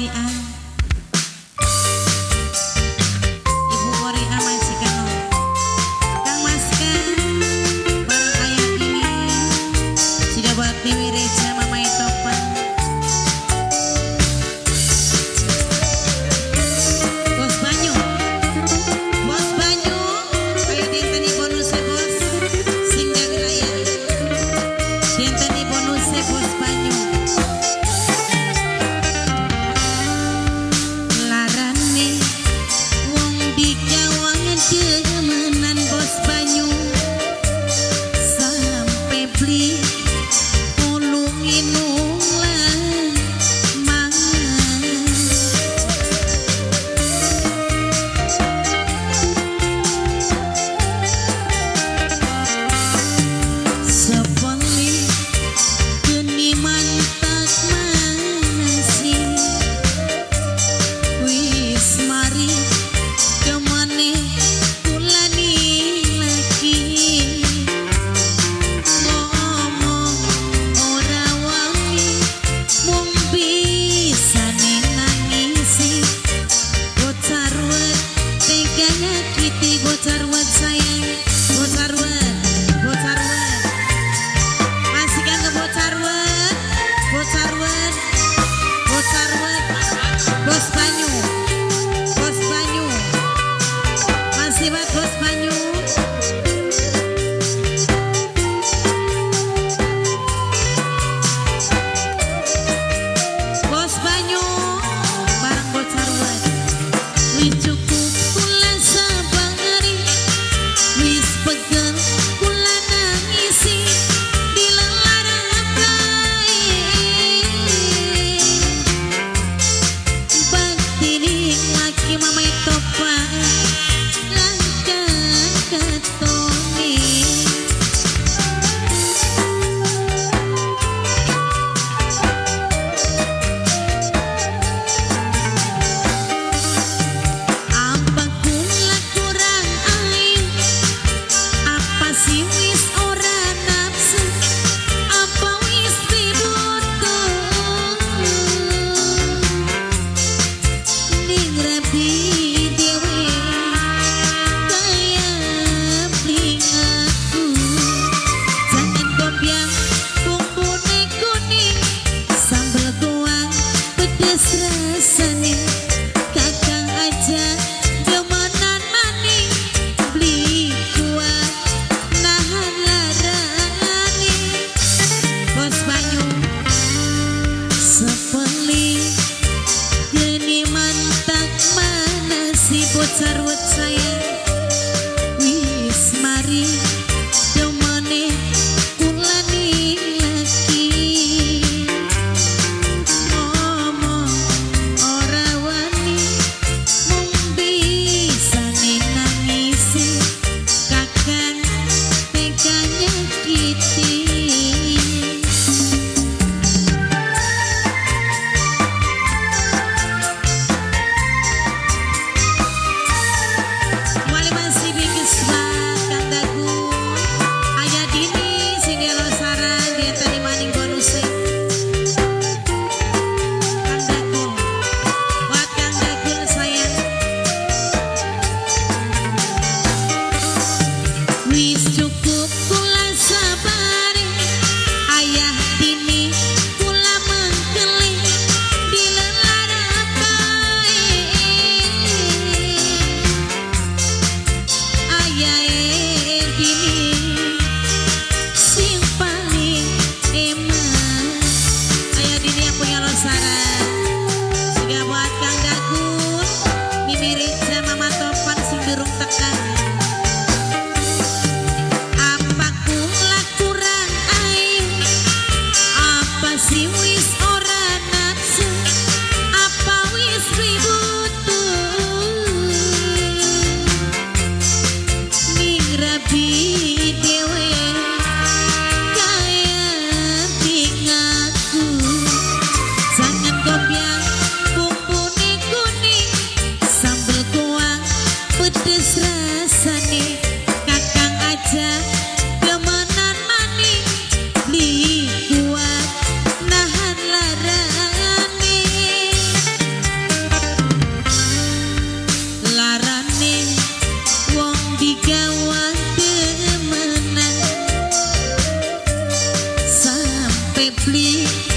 Korea. Ibu Korea Kang Kang ayat ini Sudah buat красиво космоню. सर्वोच्च please.